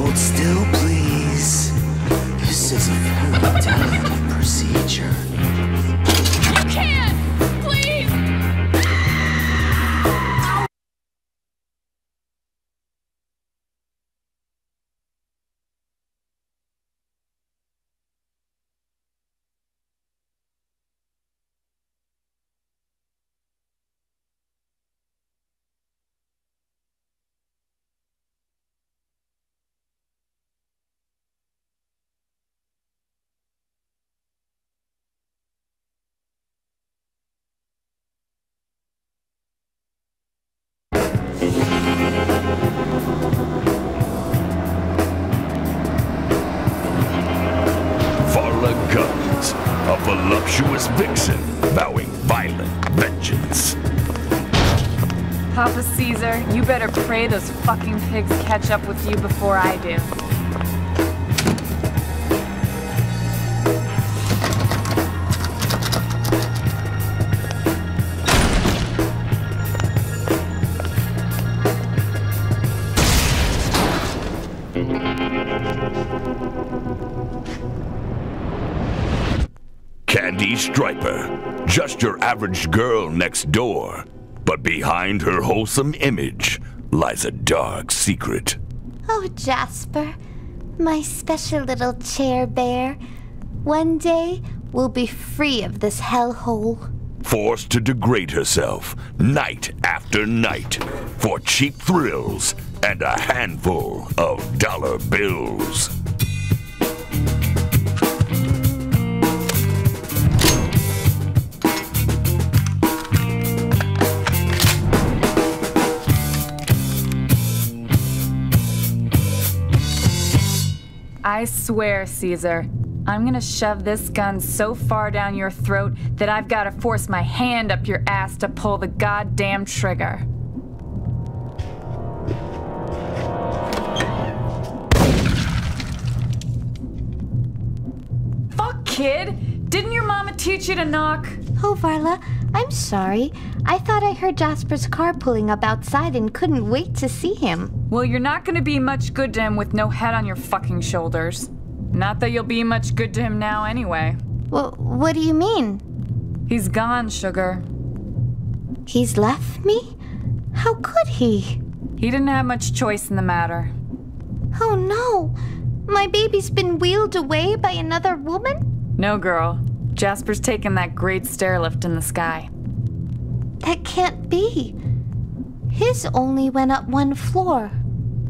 Hold still, please. This is a very delicate procedure. Vixen vowing violent vengeance. Papa Caesar, you better pray those fucking pigs catch up with you before I do. Striper, just your average girl next door. But behind her wholesome image lies a dark secret. Oh, Jasper, my special little chair bear. One day we'll be free of this hellhole. Forced to degrade herself night after night for cheap thrills and a handful of dollar bills. I swear, Caesar, I'm gonna shove this gun so far down your throat that I've gotta force my hand up your ass to pull the goddamn trigger. Fuck, kid! Didn't your mama teach you to knock? Oh, Varla, I'm sorry. I thought I heard Jasper's car pulling up outside and couldn't wait to see him. Well, you're not gonna be much good to him with no head on your fucking shoulders. Not that you'll be much good to him now anyway. Well, what do you mean? He's gone, sugar. He's left me? How could he? He didn't have much choice in the matter. Oh no! My baby's been wheeled away by another woman? No, girl. Jasper's taken that great stair lift in the sky. That can't be. His only went up one floor.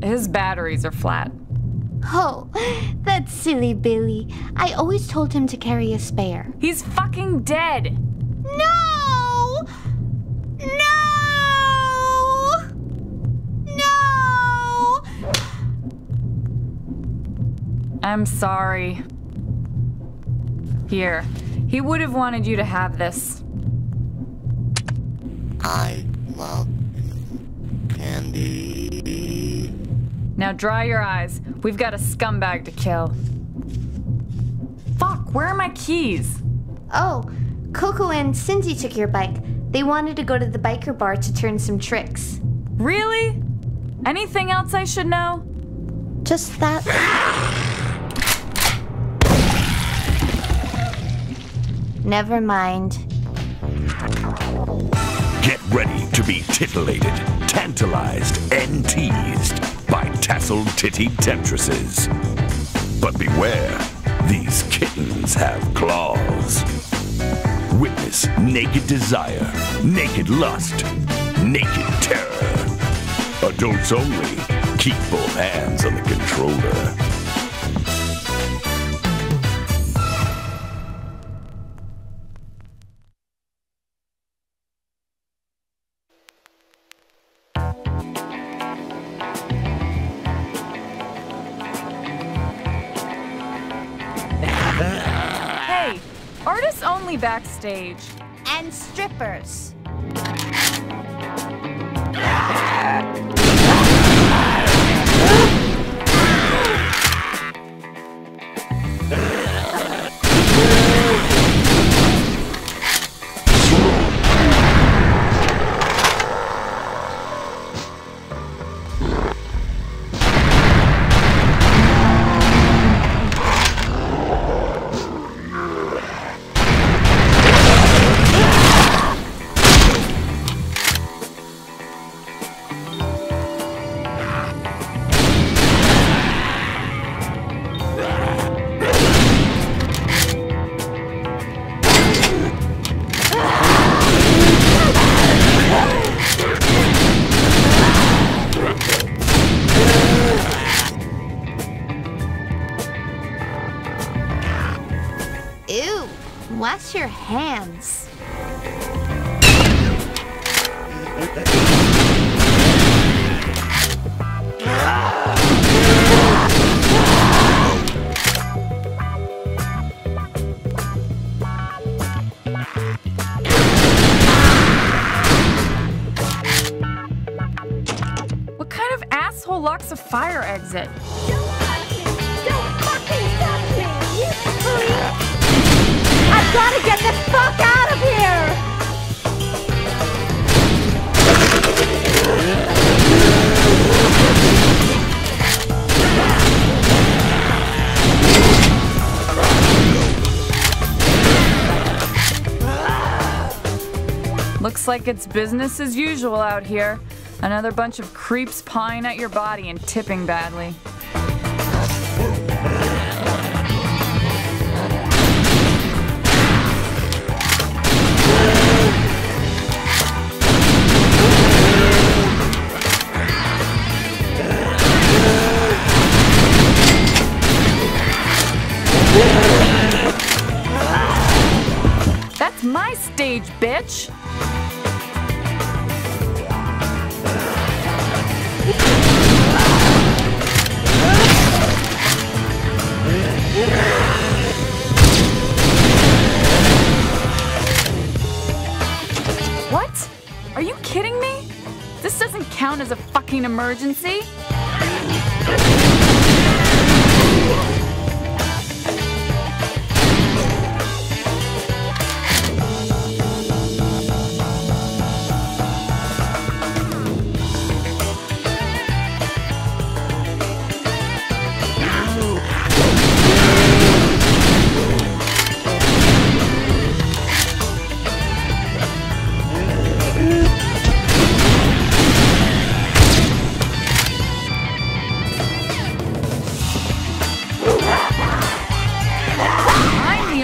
His batteries are flat. Oh, that's silly Billy. I always told him to carry a spare. He's fucking dead! No! No! No! I'm sorry. Here. He would have wanted you to have this. I love candy. Now dry your eyes. We've got a scumbag to kill. Fuck, where are my keys? Oh, Coco and Cindy took your bike. They wanted to go to the biker bar to turn some tricks. Really? Anything else I should know? Just that. Never mind. Get ready to be titillated, tantalized, and teased by tasseled titty temptresses. But beware, these kittens have claws. Witness naked desire, naked lust, naked terror. Adults only. Keep both hands on the controller. Backstage. And strippers. Your hands. What kind of asshole locks a fire exit? I've got to get the fuck out of here! Looks like it's business as usual out here. Another bunch of creeps pawing at your body and tipping badly. Bitch! What? Are you kidding me? This doesn't count as a fucking emergency.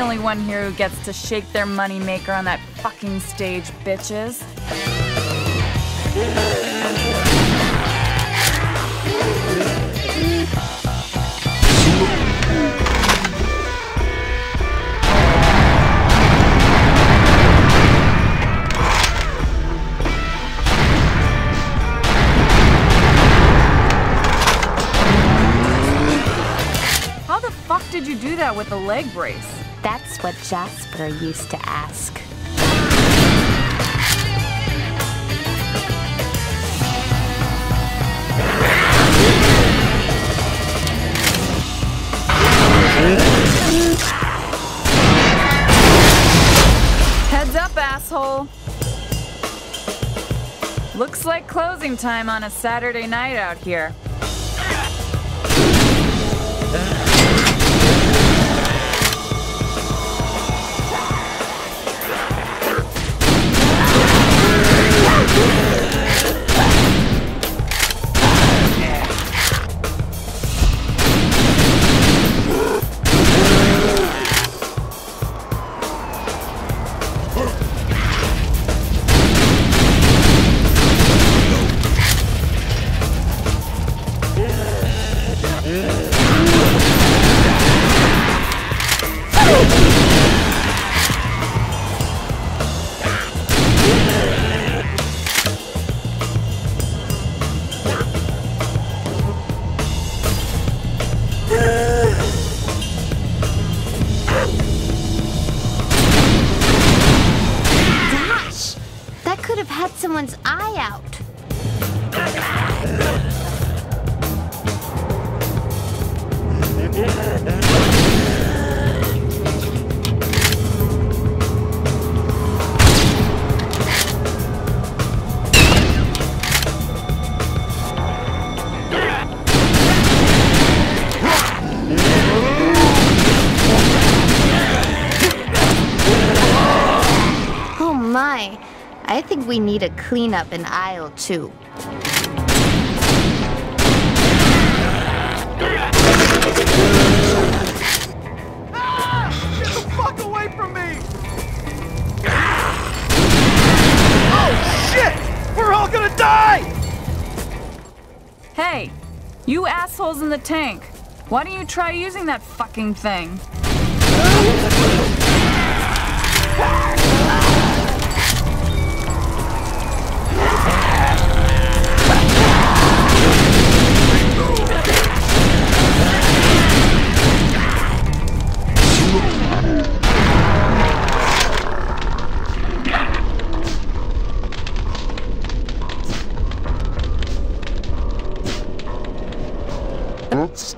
Only one here who gets to shake their moneymaker on that fucking stage, bitches. How the fuck did you do that with a leg brace? That's what Jasper used to ask. Heads up, asshole. Looks like closing time on a Saturday night out here. My, I think we need a cleanup in aisle two. Get the fuck away from me! Oh shit! We're all gonna die! Hey, you assholes in the tank. Why don't you try using that fucking thing?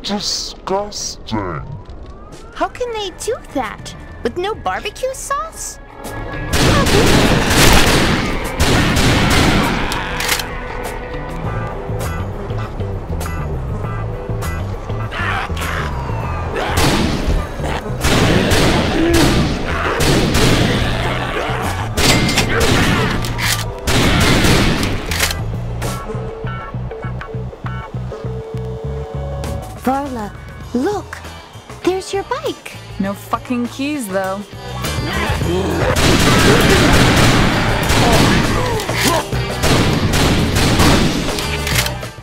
Disgusting. How can they do that? With no barbecue sauce? No fucking keys, though.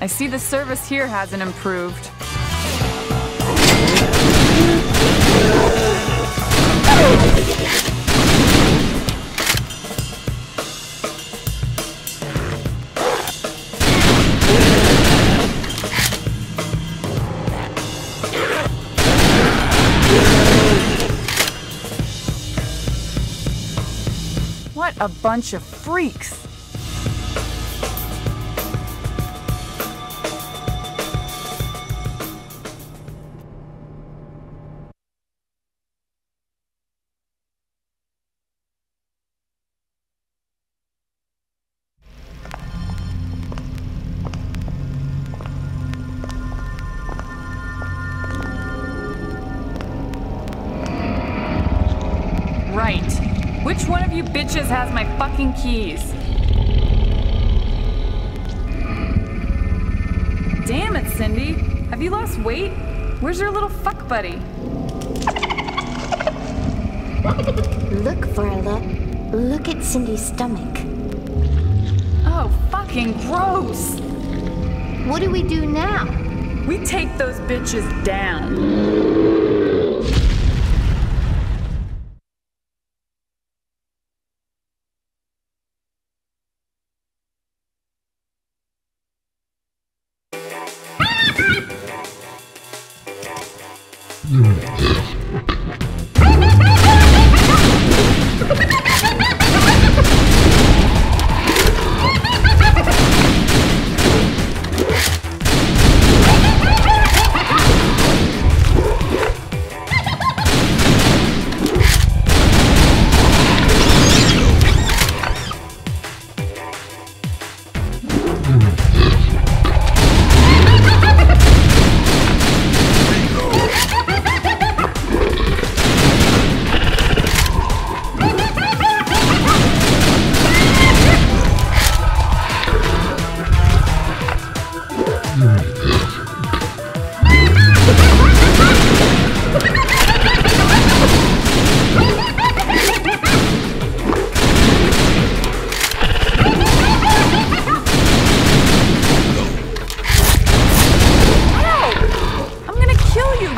I see the service here hasn't improved. A bunch of freaks! Which one of you bitches has my fucking keys? Damn it, Cindy. Have you lost weight? Where's your little fuck buddy? Look, Varla. Look at Cindy's stomach. Oh, fucking gross! What do we do now? We take those bitches down. I'm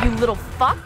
you, little fuck!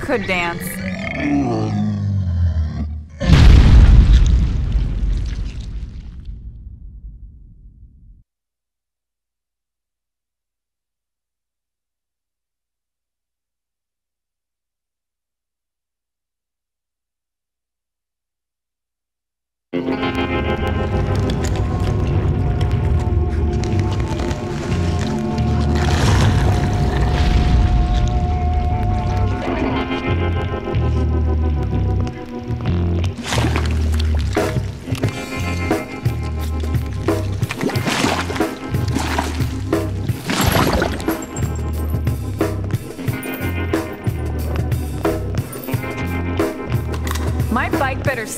Could dance. Mm.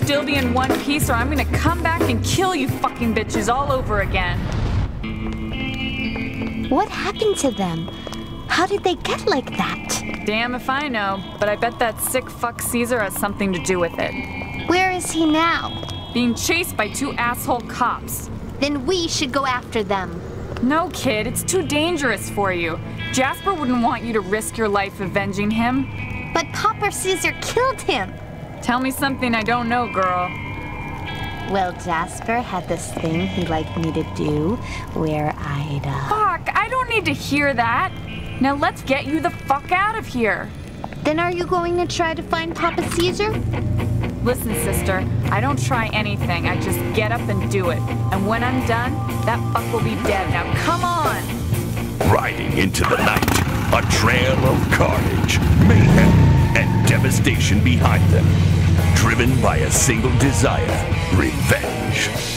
Still be in one piece or I'm gonna come back and kill you fucking bitches all over again. What happened to them? How did they get like that? Damn if I know, but I bet that sick fuck Caesar has something to do with it. Where is he now? Being chased by two asshole cops. Then we should go after them. No, kid, it's too dangerous for you. Jasper wouldn't want you to risk your life avenging him. But Papa Caesar killed him. Tell me something I don't know, girl. Well, Jasper had this thing he liked me to do where I'd, uh... Fuck, I don't need to hear that. Now let's get you the fuck out of here. Then are you going to try to find Papa Caesar? Listen, sister, I don't try anything. I just get up and do it. And when I'm done, that fuck will be dead. Now come on! Riding into the night, a trail of carnage, mayhem, and devastation behind them. Driven by a single desire revenge.